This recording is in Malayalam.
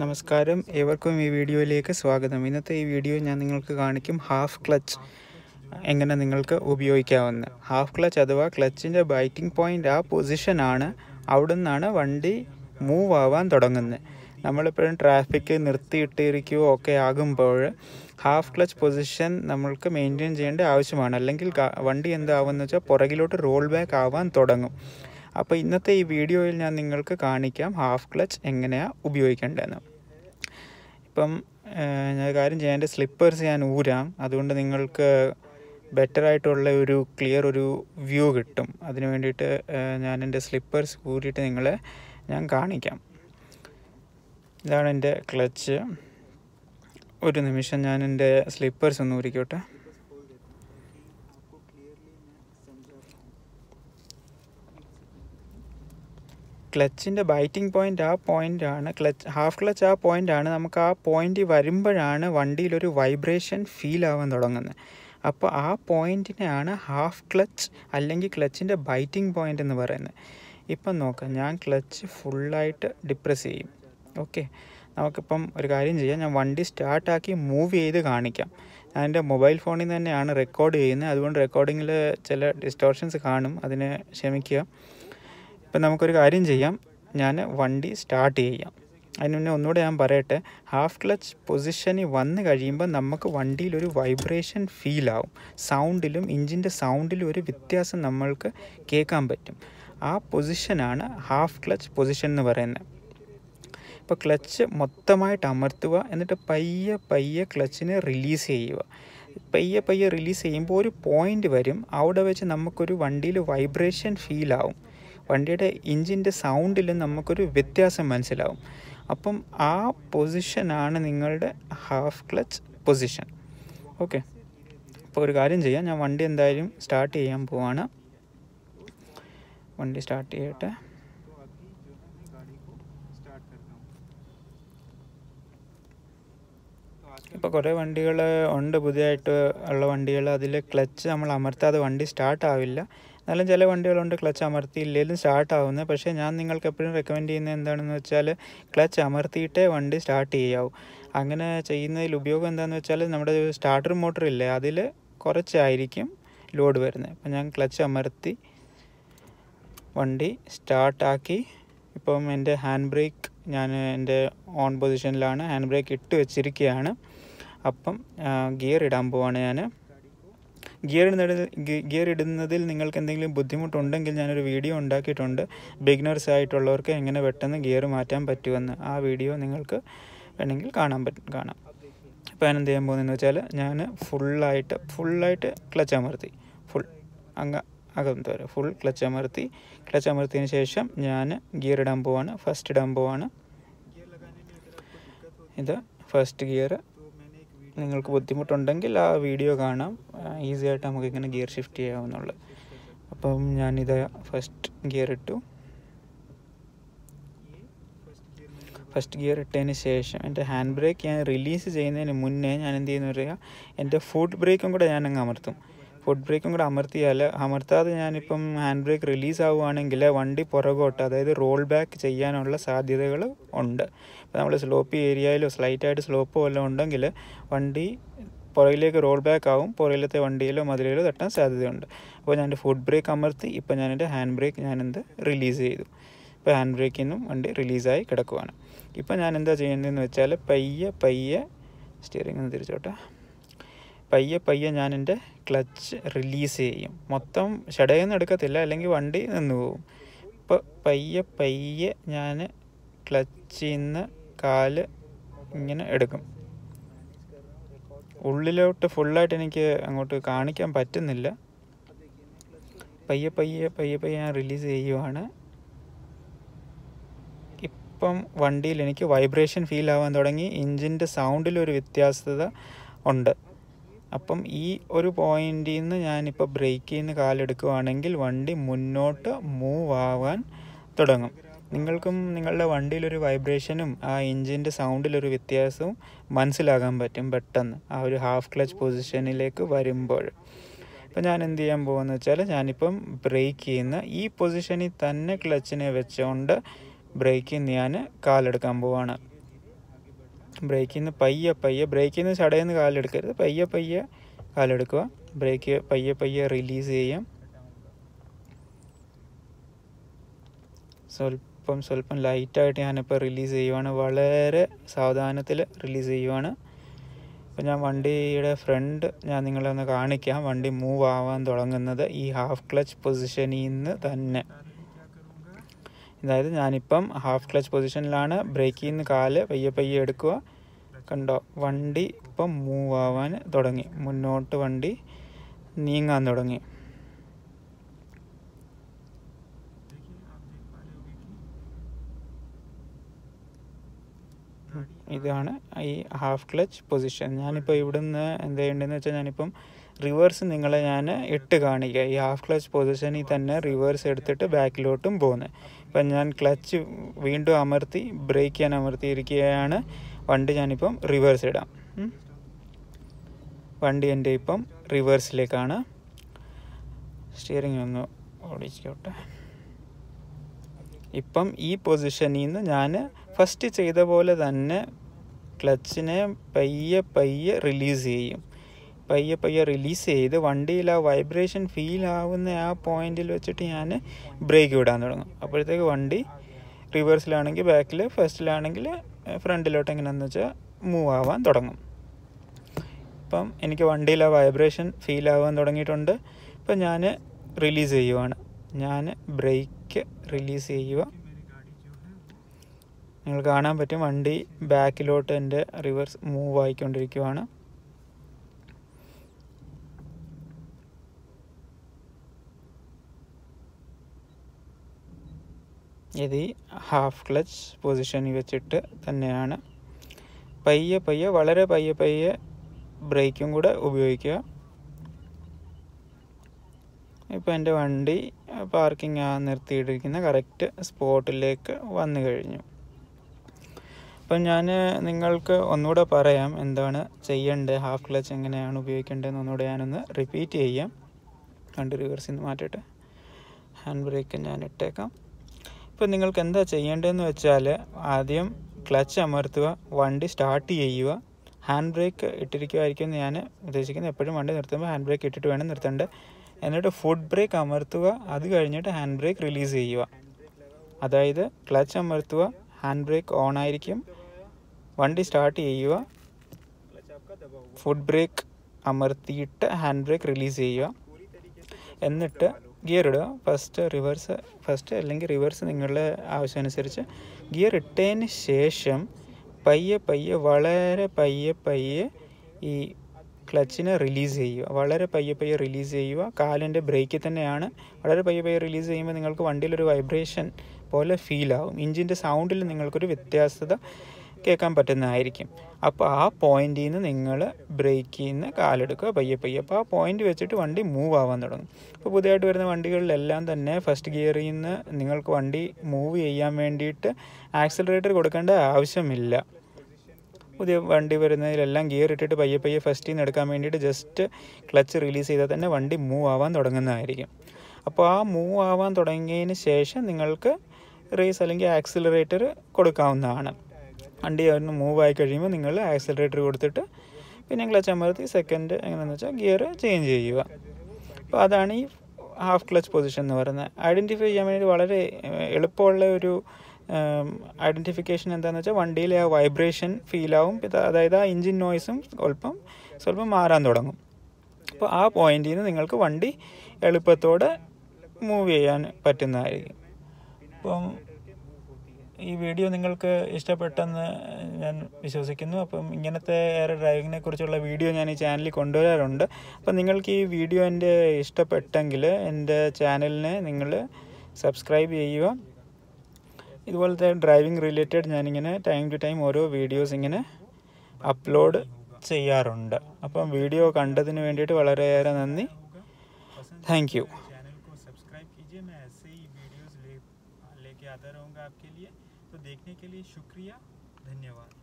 നമസ്കാരം. ഏവർക്കും ഈ വീഡിയോയിലേക്ക് സ്വാഗതം. ഇന്നത്തെ ഈ വീഡിയോ ഞാൻ നിങ്ങൾക്ക് കാണിക്കും ഹാഫ് ക്ലച്ച് എങ്ങനെ നിങ്ങൾക്ക് ഉപയോഗിക്കാവുന്ന. ഹാഫ് ക്ലച്ച് അഥവാ ക്ലച്ചിന്റെ ബൈറ്റിംഗ് പോയിന്റ് ആ പൊസിഷനാണ് അവിടെ നിന്നാണ് വണ്ടി മൂവ് ആവാൻ തുടങ്ങുന്നത്. നമ്മളെപ്പോഴും ട്രാഫിക് നിർത്തിയിട്ടിരിക്കുകയോ ഒക്കെ ആകുമ്പോൾ ഹാഫ് ക്ലച്ച് പൊസിഷൻ നമ്മൾക്ക് മെയിന്റെയിൻ ചെയ്യേണ്ട ആവശ്യമാണ്. അല്ലെങ്കിൽ വണ്ടി എന്താവുമെന്ന് വെച്ചാൽ പുറകിലോട്ട് റോൾ ബാക്ക് ആവാൻ തുടങ്ങും. അപ്പോൾ ഇന്നത്തെ ഈ വീഡിയോയിൽ ഞാൻ നിങ്ങൾക്ക് കാണിക്കാം ഹാഫ് ക്ലച്ച് എങ്ങനെയാണ് ഉപയോഗിക്കേണ്ടതെന്ന്. ഇപ്പം ഞാൻ കാര്യം ചെയ്യാം. എന്റെ സ്ലിപ്പേഴ്സ് ഞാൻ ഊരാം. അതുകൊണ്ട് നിങ്ങൾക്ക് ബെറ്റർ ആയിട്ടുള്ള ഒരു ക്ലിയർ ഒരു വ്യൂ കിട്ടും. അതിന് വേണ്ടിയിട്ട് ഞാൻ എന്റെ സ്ലിപ്പേഴ്സ് ഊരിയിട്ട് നിങ്ങളെ ഞാൻ കാണിക്കാം. ഇതാണ് എന്റെ ക്ലച്ച് ഒരു നിമിഷം ഞാൻ എന്റെ സ്ലിപ്പേഴ്സ് ഒന്ന് ഊരിക്കോട്ടെ. ക്ലച്ചിന്റെ ബൈറ്റിംഗ് പോയിന്റ് ആ പോയിന്റാണ് ക്ലച്ച് ഹാഫ് ക്ലച്ച് ആ പോയിന്റാണ് നമുക്ക് ആ പോയിന്റ് വരുമ്പോഴാണ് വണ്ടിയിലൊരു വൈബ്രേഷൻ ഫീൽ ആവാൻ തുടങ്ങുന്നത്. അപ്പോൾ ആ പോയിന്റിനെയാണ് ഹാഫ് ക്ലച്ച് അല്ലെങ്കിൽ ക്ലച്ചിന്റെ ബൈറ്റിംഗ് പോയിന്റ് എന്ന് പറയുന്നത്. ഇപ്പം നോക്കാം ഞാൻ ക്ലച്ച് ഫുള്ളായിട്ട് ഡിപ്രസ് ചെയ്യും. ഓക്കെ നമുക്കിപ്പം ഒരു കാര്യം ചെയ്യാം. ഞാൻ വണ്ടി സ്റ്റാർട്ടാക്കി മൂവ് ചെയ്ത് കാണിക്കാം. ഞാൻ എന്റെ മൊബൈൽ ഫോണിൽ തന്നെയാണ് റെക്കോർഡ് ചെയ്യുന്നത്. അതുകൊണ്ട് റെക്കോർഡിങ്ങിൽ ചില ഡിസ്റ്റോർഷൻസ് കാണും. അതിനെ ക്ഷമിക്കുക. ഇപ്പം നമുക്കൊരു കാര്യം ചെയ്യാം. ഞാൻ വണ്ടി സ്റ്റാർട്ട് ചെയ്യാം. അതിന് മുന്നേ ഒന്നുകൂടെ ഞാൻ പറയട്ടെ. ഹാഫ് ക്ലച്ച് പൊസിഷനിൽ വന്ന് കഴിയുമ്പോൾ നമുക്ക് വണ്ടിയിലൊരു വൈബ്രേഷൻ ഫീലാവും സൗണ്ടിലും ഇഞ്ചിന്റെ സൗണ്ടിലും ഒരു വ്യത്യാസം നമ്മൾക്ക് കേൾക്കാൻ പറ്റും. ആ പൊസിഷനാണ് ഹാഫ് ക്ലച്ച് പൊസിഷൻ എന്ന് പറയുന്നത്. ഇപ്പോൾ ക്ലച്ച് മൊത്തമായിട്ട് അമർത്തുക എന്നിട്ട് പയ്യെ പയ്യെ ക്ലച്ചിനെ റിലീസ് ചെയ്യുക. പയ്യെ പയ്യെ റിലീസ് ചെയ്യുമ്പോൾ ഒരു പോയിന്റ് വരും. അവിടെ വെച്ച് നമുക്കൊരു വണ്ടിയിൽ വൈബ്രേഷൻ ഫീലാവും വണ്ടിയുടെ ഇഞ്ചിന്റെ സൗണ്ടിലും നമുക്കൊരു വ്യത്യാസം മനസ്സിലാവും. അപ്പം ആ പൊസിഷനാണ് നിങ്ങളുടെ ഹാഫ് ക്ലച്ച് പൊസിഷൻ. ഓക്കെ. അപ്പോൾ ഒരു കാര്യം ചെയ്യാം. ഞാൻ വണ്ടി എന്തായാലും സ്റ്റാർട്ട് ചെയ്യാൻ പോവാണ്. വണ്ടി സ്റ്റാർട്ട് ചെയ്യട്ടെ. ഇപ്പോൾ കുറേ വണ്ടികൾ ഉണ്ട്. പുതിയതായിട്ട് ഉള്ള വണ്ടികൾ അതിൽ ക്ലച്ച് നമ്മൾ അമർത്താതെ വണ്ടി സ്റ്റാർട്ട് ആവില്ല. എന്നാലും ചില വണ്ടികളുണ്ട് ക്ലച്ച് അമർത്തിയില്ലെങ്കിലും സ്റ്റാർട്ട് ആവുന്നത് പക്ഷേ ഞാൻ നിങ്ങൾക്ക് എപ്പോഴും റെക്കമെൻഡ് ചെയ്യുന്നത് എന്താണെന്ന് വെച്ചാൽ ക്ലച്ച് അമർത്തിയിട്ടേ വണ്ടി സ്റ്റാർട്ട് ചെയ്യാവൂ. അങ്ങനെ ചെയ്യുന്നതിൽ ഉപയോഗം എന്താണെന്ന് വെച്ചാൽ നമ്മുടെ സ്റ്റാർട്ടർ മോട്ടർ ഇല്ലേ അതിൽ കുറച്ചായിരിക്കും ലോഡ് വരുന്നത് അപ്പം ഞാൻ ക്ലച്ച് അമർത്തി വണ്ടി സ്റ്റാർട്ടാക്കി ഇപ്പം എന്റെ ഹാൻഡ് ബ്രേക്ക് ഞാൻ എന്റെ ഓൺ പൊസിഷനിലാണ് ഹാൻഡ് ബ്രേക്ക് ഇട്ട് വെച്ചിരിക്കുകയാണ് അപ്പം ഗിയർ ഇടാൻ പോവാണ് ഞാൻ ഗിയർ ഇടുന്നത് ഗിയർ ഇടുന്നതിൽ നിങ്ങൾക്ക് എന്തെങ്കിലും ബുദ്ധിമുട്ടുണ്ടെങ്കിൽ ഞാനൊരു വീഡിയോ ഉണ്ടാക്കിയിട്ടുണ്ട്. ബിഗിനേഴ്സ് ആയിട്ടുള്ളവർക്ക് എങ്ങനെ പെട്ടെന്ന് ഗിയർ മാറ്റാൻ പറ്റുമെന്ന് ആ വീഡിയോ നിങ്ങൾക്ക് വേണമെങ്കിൽ കാണാൻ പറ്റും കാണാം. ഇപ്പോൾ ഞാൻ എന്ത് ചെയ്യാൻ പോകുന്നതെന്ന് വെച്ചാൽ ഞാൻ ഫുള്ളായിട്ട് ഫുള്ളായിട്ട് ക്ലച്ച് അമർത്തി. ഫുൾ അങ്ങ അകത്ത് വരെ. ഫുൾ ക്ലച്ച് അമർത്തി. ക്ലച്ച് അമർത്തിയതിന് ശേഷം ഞാൻ ഗിയർ ഇടാൻ പോവാണ്. ഫസ്റ്റ് ഇടാൻ പോവാണ്. ഇത് ഫസ്റ്റ് ഗിയർ നിങ്ങൾക്ക് ബുദ്ധിമുട്ടുണ്ടെങ്കിൽ ആ വീഡിയോ കാണാം. ഈസി ആയിട്ട് നമുക്ക് ഇങ്ങനെ ഗിയർ ഷിഫ്റ്റ് ചെയ്യാവുന്നുള്ളു. അപ്പം ഞാനിത് ഫസ്റ്റ് ഗിയർ ഇട്ടു. ഫസ്റ്റ് ഗിയർ ഇട്ടതിന് ശേഷം എന്റെ ഹാൻഡ് ബ്രേക്ക് ഞാൻ റിലീസ് ചെയ്യുന്നതിന് മുന്നേ ഞാൻ എന്ത് ചെയ്യുന്ന പറയുക എന്റെ ഫുഡ് ബ്രേക്കും കൂടെ ഞാൻ അങ്ങ് അമർത്തും. ഫുഡ് ബ്രേക്കും കൂടെ അമർത്തിയാൽ അമർത്താതെ ഞാനിപ്പം ഹാൻഡ് ബ്രേക്ക് റിലീസ് ആവുകയാണെങ്കിൽ വണ്ടി പുറകോട്ട് അതായത് റോൾ ബാക്ക് ചെയ്യാനുള്ള സാധ്യതകൾ ഉണ്ട്. ഇപ്പോൾ നമ്മൾ സ്ലോപ്പി ഏരിയയിലോ സ്ലൈറ്റായിട്ട് സ്ലോപ്പോ വല്ലതും ഉണ്ടെങ്കിൽ വണ്ടി പുറകിലേക്ക് റോൾ ബാക്ക് ആവും പുറകിലത്തെ വണ്ടിയിലോ മതിലിലോ തട്ടാൻ സാധ്യതയുണ്ട്. അപ്പോൾ ഞാൻ ഫുഡ് ബ്രേക്ക് അമർത്തി ഇപ്പോൾ ഞാൻ എന്റെ ഹാൻഡ് ബ്രേക്ക് ഞാനെന്ത് റിലീസ് ചെയ്തു. ഇപ്പോൾ ഹാൻഡ് ബ്രേക്കിൽ നിന്നും വണ്ടി റിലീസായി കിടക്കുവാണ്. ഇപ്പോൾ ഞാൻ എന്താ ചെയ്യുന്നതെന്ന് വെച്ചാൽ പയ്യെ പയ്യെ സ്റ്റിയറിംഗ് ഒന്ന് തിരിച്ചോട്ടെ. പയ്യെ പയ്യെ ഞാൻ എന്റെ ക്ലച്ച് റിലീസ് ചെയ്യും. മൊത്തം ഷടയൊന്നും എടുക്കത്തില്ല അല്ലെങ്കിൽ വണ്ടി നിന്ന് പോകും ഇപ്പോൾ പയ്യെ പയ്യെ ഞാൻ ക്ലച്ചിൽ നിന്ന് കാൽ ഇങ്ങനെ എടുക്കും. ഉള്ളിലോട്ട് ഫുള്ളായിട്ട് എനിക്ക് അങ്ങോട്ട് കാണിക്കാൻ പറ്റുന്നില്ല. പയ്യെ പയ്യെ പയ്യെ പയ്യെ ഞാൻ റിലീസ് ചെയ്യുവാണ്. ഇപ്പം വണ്ടിയിൽ എനിക്ക് വൈബ്രേഷൻ ഫീൽ ആവാൻ തുടങ്ങി. എഞ്ചിന്റെ സൗണ്ടിലൊരു വ്യത്യാസത ഉണ്ട്. അപ്പം ഈ ഒരു പോയിന്റിൽ നിന്ന് ഞാനിപ്പോൾ ബ്രേക്കിൽ നിന്ന് കാലെടുക്കുവാണെങ്കിൽ വണ്ടി മുന്നോട്ട് മൂവ് ആവാൻ തുടങ്ങും. നിങ്ങൾക്കും നിങ്ങളുടെ വണ്ടിയിലൊരു വൈബ്രേഷനും ആ എഞ്ചിന്റെ സൗണ്ടിലൊരു വ്യത്യാസവും മനസ്സിലാകാൻ പറ്റും പെട്ടെന്ന്. ആ ഒരു ഹാഫ് ക്ലച്ച് പൊസിഷനിലേക്ക് വരുമ്പോൾ. ഇപ്പം ഞാൻ എന്ത് ചെയ്യാൻ പോകുന്നത് വെച്ചാൽ ഞാനിപ്പം ബ്രേക്ക് ചെയ്യുന്ന ഈ പൊസിഷനിൽ തന്നെ ക്ലച്ചിനെ വെച്ചുകൊണ്ട് ബ്രേക്കിൽ നിന്ന് ഞാൻ കാലെടുക്കാൻ പോവാണ്. ബ്രേക്കിൽ നിന്ന് പയ്യെ പയ്യെ ബ്രേക്കിൽ നിന്ന് ചടയിൽ നിന്ന് കാലെടുക്കരുത്. പയ്യെ പയ്യെ കാലെടുക്കുക. ബ്രേക്ക് പയ്യെ പയ്യെ റിലീസ് ചെയ്യാം. സ്വല്പം സ്വല്പം ലൈറ്റായിട്ട് ഞാനിപ്പോൾ റിലീസ് ചെയ്യുവാണ്. വളരെ സാവധാനത്തിൽ റിലീസ് ചെയ്യുവാണ്. അപ്പോൾ ഞാൻ വണ്ടിയുടെ ഫ്രണ്ട് ഞാൻ നിങ്ങളെ ഒന്ന് കാണിക്കാം. വണ്ടി മൂവ് ആവാൻ തുടങ്ങുന്നത് ഈ ഹാഫ് ക്ലച്ച് പൊസിഷനിൽ നിന്ന് തന്നെ. അതായത് ഞാനിപ്പം ഹാഫ് ക്ലച്ച് പൊസിഷനിലാണ് ബ്രേക്കിൽ നിന്ന് കാൽ പയ്യെ പയ്യെ എടുക്കുക. കണ്ടോ? വണ്ടി ഇപ്പം മൂവ് ആവാൻ തുടങ്ങി. മുന്നോട്ട് വണ്ടി നീങ്ങാൻ തുടങ്ങി. ഇതാണ് ഈ ഹാഫ് ക്ലച്ച് പൊസിഷൻ ഞാനിപ്പോൾ ഇവിടുന്ന് എന്ത് ചെയ്യേണ്ടതെന്ന് വെച്ചാൽ ഞാനിപ്പം റിവേഴ്സ് നിങ്ങളെ ഞാൻ ഇട്ട് കാണിക്കുക ഈ ഹാഫ് ക്ലച്ച് പൊസിഷനിൽ തന്നെ റിവേഴ്സ് എടുത്തിട്ട് ബാക്കിലോട്ടും പോകുന്നത് ഇപ്പം ഞാൻ ക്ലച്ച് വീണ്ടും അമർത്തി ബ്രേക്ക് ചെയ്യാൻ അമർത്തിയിരിക്കുകയാണ്. വണ്ടി ഞാനിപ്പം റിവേഴ്സ് ഇടാം. വണ്ടി എന്റെ ഇപ്പം റിവേഴ്സിലേക്കാണ് സ്റ്റിയറിംഗ് ഒന്ന് ഓടിച്ചോട്ടെ. ഇപ്പം ഈ പൊസിഷനിൽ നിന്ന് ഞാൻ ഫസ്റ്റ് ചെയ്ത പോലെ തന്നെ ക്ലച്ചിനെ പയ്യെ പയ്യെ റിലീസ് ചെയ്യും. പയ്യെ പയ്യെ റിലീസ് ചെയ്ത് വണ്ടിയിൽ ആ വൈബ്രേഷൻ ഫീൽ ആവുന്ന ആ പോയിന്റിൽ വെച്ചിട്ട് ഞാൻ ബ്രേക്ക് വിടാൻ തുടങ്ങും. അപ്പോഴത്തേക്ക് വണ്ടി റിവേഴ്സിലാണെങ്കിൽ ബാക്കിൽ ഫസ്റ്റിലാണെങ്കിൽ ഫ്രണ്ടിലോട്ട് എങ്ങനെയാണെന്ന് വെച്ചാൽ മൂവ് ആവാൻ തുടങ്ങും. ഇപ്പം എനിക്ക് വണ്ടിയിൽ ആ വൈബ്രേഷൻ ഫീൽ ആവാൻ തുടങ്ങിയിട്ടുണ്ട്. ഇപ്പം ഞാൻ റിലീസ് ചെയ്യുവാണ്. ഞാൻ ബ്രേക്ക് റിലീസ് ചെയ്യുക. നിങ്ങൾ കാണാൻ പറ്റും വണ്ടി ബാക്കിലോട്ട് എന്റെ റിവേഴ്സ് മൂവ് ആയിക്കൊണ്ടിരിക്കുവാണ്. ഇത് ഹാഫ് ക്ലച്ച് പൊസിഷനിൽ വെച്ചിട്ട് തന്നെയാണ്. പയ്യെ പയ്യെ വളരെ പയ്യെ പയ്യെ ബ്രേക്കും കൂടെ ഉപയോഗിക്കുക. ഇപ്പോൾ എന്റെ വണ്ടി പാർക്കിംഗ് ആ നിർത്തിയിട്ടിരിക്കുന്ന കറക്റ്റ് സ്പോട്ടിലേക്ക് വന്നു കഴിഞ്ഞു. അപ്പം ഞാൻ നിങ്ങൾക്ക് ഒന്നുകൂടെ പറയാം എന്താണ് ചെയ്യേണ്ടത് ഹാഫ് ക്ലച്ച് എങ്ങനെയാണ് ഉപയോഗിക്കേണ്ടതെന്ന് ഒന്നുകൂടെ ഞാനൊന്ന് റിപ്പീറ്റ് ചെയ്യാം. കണ്ട് റിവേഴ്സിൽ നിന്ന് മാറ്റിയിട്ട് ഹാൻഡ് ബ്രേക്ക് ഞാൻ ഇട്ടേക്കാം. ഇപ്പം നിങ്ങൾക്ക് എന്താ ചെയ്യേണ്ടതെന്ന് വെച്ചാൽ ആദ്യം ക്ലച്ച് അമർത്തുക വണ്ടി സ്റ്റാർട്ട് ചെയ്യുക ഹാൻഡ് ബ്രേക്ക് ഇട്ടിരിക്കുമായിരിക്കും എന്ന് ഞാൻ ഉദ്ദേശിക്കുന്നത്. എപ്പോഴും വണ്ടി നിർത്തുമ്പോൾ ഹാൻഡ് ബ്രേക്ക് ഇട്ടിട്ട് വേണം നിർത്തേണ്ടത് എന്നിട്ട് ഫുഡ് ബ്രേക്ക് അമർത്തുക അത് കഴിഞ്ഞിട്ട് ഹാൻഡ് ബ്രേക്ക് റിലീസ് ചെയ്യുക. അതായത് ക്ലച്ച് അമർത്തുക ഹാൻഡ് ബ്രേക്ക് ഓൺ ആയിരിക്കും. വണ്ടി സ്റ്റാർട്ട് ചെയ്യുക ഫുഡ് ബ്രേക്ക് അമർത്തിയിട്ട് ഹാൻഡ് ബ്രേക്ക് റിലീസ് ചെയ്യുക. എന്നിട്ട് ഗിയർ ഇടുക. ഫസ്റ്റ് റിവേഴ്സ് ഫസ്റ്റ് അല്ലെങ്കിൽ റിവേഴ്സ് നിങ്ങളുടെ ആവശ്യമനുസരിച്ച് ഗിയർ ഇട്ടതിന് ശേഷം പയ്യെ പയ്യെ വളരെ പയ്യെ പയ്യെ ഈ ക്ലച്ചിനെ റിലീസ് ചെയ്യുക. വളരെ പയ്യെ പയ്യെ റിലീസ് ചെയ്യുക. കാലിന്റെ ബ്രേക്കിൽ തന്നെയാണ്. വളരെ പയ്യെ പയ്യെ റിലീസ് ചെയ്യുമ്പോൾ നിങ്ങൾക്ക് വണ്ടിയിലൊരു വൈബ്രേഷൻ പോലെ ഫീൽ ആവും. ഇഞ്ചിന്റെ സൗണ്ടിൽ നിങ്ങൾക്കൊരു വ്യത്യാസത കേൾക്കാൻ പറ്റുന്നതായിരിക്കും. അപ്പോൾ ആ പോയിന്റിൽ നിന്ന് നിങ്ങൾ ബ്രേക്കിൽ നിന്ന് കാലെടുക്കുക. പയ്യെ പയ്യെ. അപ്പോൾ ആ പോയിന്റ് വെച്ചിട്ട് വണ്ടി മൂവ് ആവാൻ തുടങ്ങും. അപ്പോൾ പുതിയതായിട്ട് വരുന്ന വണ്ടികളിലെല്ലാം തന്നെ ഫസ്റ്റ് ഗിയറിൽ നിന്ന് നിങ്ങൾക്ക് വണ്ടി മൂവ് ചെയ്യാൻ വേണ്ടിയിട്ട് ആക്സിലറേറ്റർ കൊടുക്കേണ്ട ആവശ്യമില്ല. പുതിയ വണ്ടി വരുന്നതിലെല്ലാം ഗിയർ ഇട്ടിട്ട് പയ്യെ പയ്യെ ഫസ്റ്റിൽ നിന്ന് എടുക്കാൻ വേണ്ടിയിട്ട് ജസ്റ്റ് ക്ലച്ച് റിലീസ് ചെയ്താൽ തന്നെ വണ്ടി മൂവ് ആവാൻ തുടങ്ങുന്നതായിരിക്കും. അപ്പോൾ ആ മൂവ് ആവാൻ തുടങ്ങിയതിന് ശേഷം നിങ്ങൾക്ക് റേസ് അല്ലെങ്കിൽ ആക്സിലറേറ്റർ കൊടുക്കാവുന്നതാണ്. വണ്ടി ഒന്ന് മൂവ് ആയി കഴിയുമ്പോൾ നിങ്ങൾ ആക്സിലറേറ്റർ കൊടുത്തിട്ട് പിന്നെ ക്ലച്ച് അമർത്തി സെക്കൻഡ് എങ്ങനെയാണെന്ന് വെച്ചാൽ ഗിയർ ചേഞ്ച് ചെയ്യുക. അപ്പോൾ അതാണ് ഈ ഹാഫ് ക്ലച്ച് പൊസിഷൻ എന്ന് പറയുന്നത്. ഐഡന്റിഫൈ ചെയ്യാൻ വേണ്ടി വളരെ എളുപ്പമുള്ള ഒരു ഐഡന്റിഫിക്കേഷൻ എന്താണെന്ന് വെച്ചാൽ വണ്ടിയിൽ ആ വൈബ്രേഷൻ ഫീലാവും അതായത് ആ എഞ്ചിൻ നോയ്സും സ്വല്പം സ്വല്പം മാറാൻ തുടങ്ങും. അപ്പോൾ ആ പോയിന്റിൽ നിന്ന് നിങ്ങൾക്ക് വണ്ടി എളുപ്പത്തോടെ മൂവ് ചെയ്യാൻ പറ്റുന്നതായിരിക്കും. അപ്പം ഈ വീഡിയോ നിങ്ങൾക്ക് ഇഷ്ടപ്പെട്ടെന്ന് ഞാൻ വിശ്വസിക്കുന്നു അപ്പം ഇങ്ങനത്തെ ഏറെ ഡ്രൈവിങ്ങിനെ കുറിച്ചുള്ള വീഡിയോ ഞാൻ ഈ ചാനലിൽ കൊണ്ടുവരാറുണ്ട് അപ്പം നിങ്ങൾക്ക് ഈ വീഡിയോ എൻ്റെ ഇഷ്ടപ്പെട്ടെങ്കിൽ എൻ്റെ ചാനലിനെ നിങ്ങൾ സബ്സ്ക്രൈബ് ചെയ്യുക ഇതുപോലത്തെ ഡ്രൈവിംഗ് റിലേറ്റഡ് ഞാനിങ്ങനെ ടൈം ടു ടൈം ഓരോ വീഡിയോസ് ഇങ്ങനെ അപ്ലോഡ് ചെയ്യാറുണ്ട് അപ്പം വീഡിയോ കണ്ടതിന് വേണ്ടിയിട്ട് വളരെയേറെ നന്ദി താങ്ക് യു चैनल को सब्सक्राइब कीजिए मैं ऐसे ही वीडियोस ले लेके आता रहूँगा आपके लिए तो देखने के लिए शुक्रिया धन्यवाद।